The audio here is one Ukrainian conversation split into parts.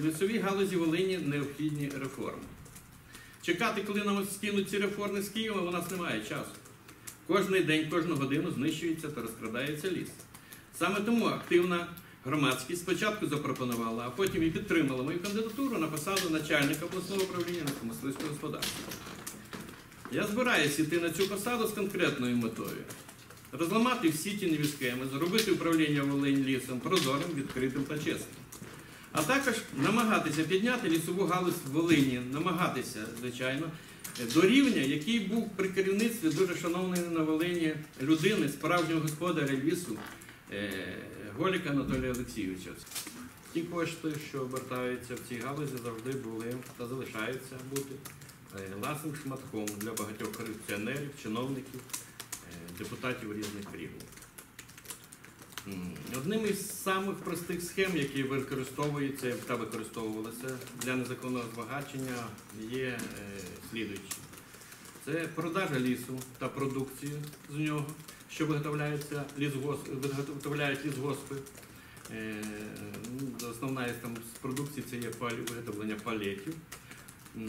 В лісовій галузі Волині необхідні реформи. Чекати, коли нам скинуть ці реформи з Києва, у нас немає часу. Кожний день, кожну годину знищується та розкрадається ліс. Саме тому активна громадськість спочатку запропонувала, а потім і підтримала мою кандидатуру на посаду начальника обласного управління мисливського господарства. Я збираюся йти на цю посаду з конкретною метою. Розламати всі тіньові схеми, зробити управління Волинь лісом прозорим, відкритим та чесним. А також намагатися підняти лісову галузь в Волині, намагатися, звичайно, до рівня, який був при керівництві дуже шановної на Волині людини, справжнього господаря лісу е, Голіка Анатолія Олексійовича. Ті кошти, що обертаються в цій галузі, завжди були та залишаються бути е, ласним шматком для багатьох корупціонерів, чиновників, е, депутатів різних рівнів. Одним із самих простих схем, які використовуються та використовувалися для незаконного збагачення, є е, слідуючі. Це продажа лісу та продукції з нього, що виготовляється лісгосп, виготовляють лісгоспи. Е, Основна із там з продукції це є виготовлення палетів. Е,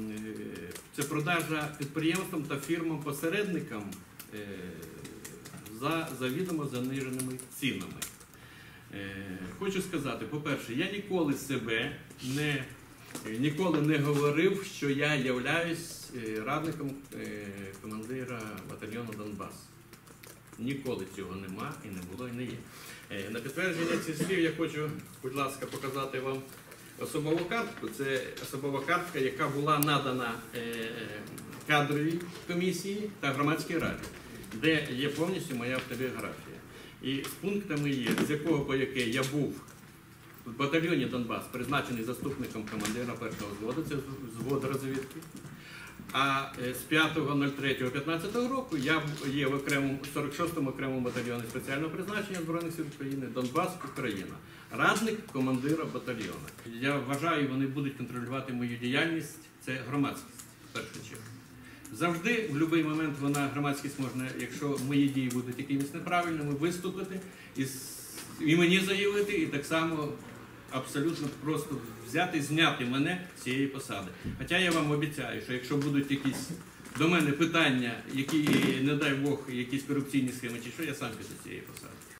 Це продажа підприємствам та фірмам-посередникам за завідомо заниженими цінами. Е, Хочу сказати, по-перше, я ніколи себе не, ніколи не говорив, що я являюсь е, радником е, командира батальйону Донбас. Ніколи цього нема і не було, і не є. На підтвердження цих слів я хочу, будь ласка, показати вам особову картку. Це особова картка, яка була надана кадровій комісії та громадській раді, де є повністю моя автобіографія. І з пунктами є, з якого по яке я був в батальйоні Донбас, призначений заступником командира першого взводу, це взвод розвідки. А е, з 5.03.15 року я є в окремому 46-му окремому батальйоні спеціального призначення Збройних сил України Донбас, Україна, радник командира батальйону. Я вважаю, вони будуть контролювати мою діяльність. Це громадськість в першу чергу. Завжди, в будь-який момент, вона громадськість можна, якщо мої дії будуть якимись неправильними, виступити і, і мені заявити, і так само абсолютно просто взяти, зняти мене з цієї посади. Хоча я вам обіцяю, що якщо будуть якісь до мене питання, які, не дай Бог, якісь корупційні схеми чи що, я сам з цієї посади.